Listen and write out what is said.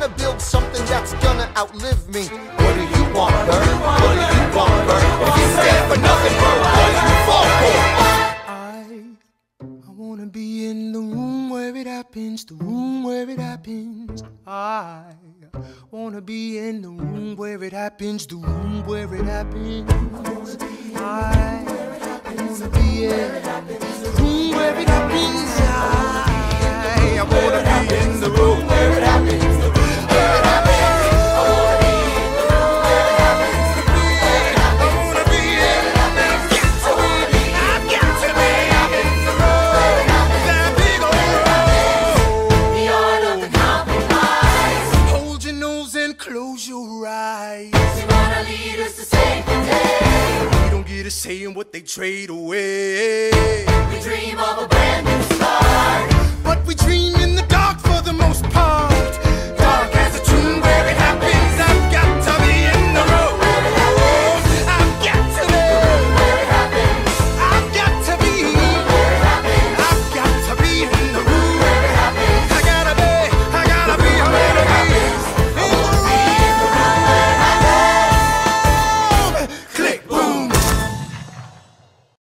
wanna build something that's gonna outlive me. What do you want, Burr? What do you want, Burr? If you stand for nothing, Burr, what do you fall for? I, I wanna be in the room where it happens, the room where it happens. I wanna be in the room where it happens, the room where it happens. I wanna be in eyes. We wanna to save the day. We don't get a say in what they trade away.